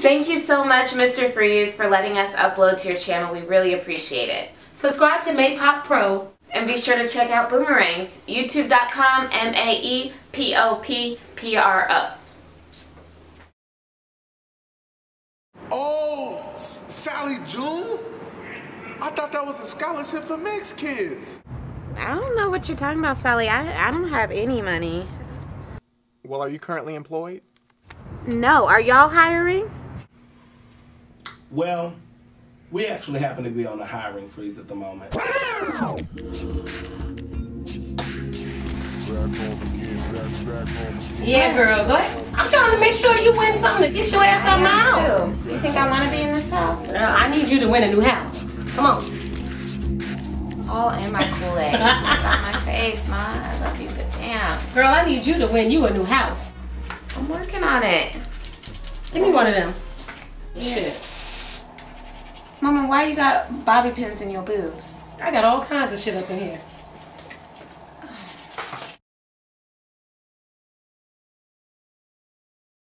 Thank you so much, Mr. Freeze, for letting us upload to your channel. We really appreciate it. Subscribe to Maepoppro. And be sure to check out Boomerangs, youtube.com, M-A-E-P-O-P-P-R-O. Oh, S- Sally June? I thought that was a scholarship for mixed kids. I don't know what you're talking about, Sally. I, I don't have any money. Well, are you currently employed? No, are y'all hiring? Well, we actually happen to be on a hiring freeze at the moment. Yeah, girl, go ahead. I'm trying to make sure you win something to get your ass out my house. You think I want to be in this house? Girl, I need you to win a new house. Come on. All in my Kool-Aid. My face, Ma. I love you, but damn. Girl, I need you to win you a new house. I'm working on it. Give me one of them. Shit. Mama, why you got bobby pins in your boobs? I got all kinds of shit up in here.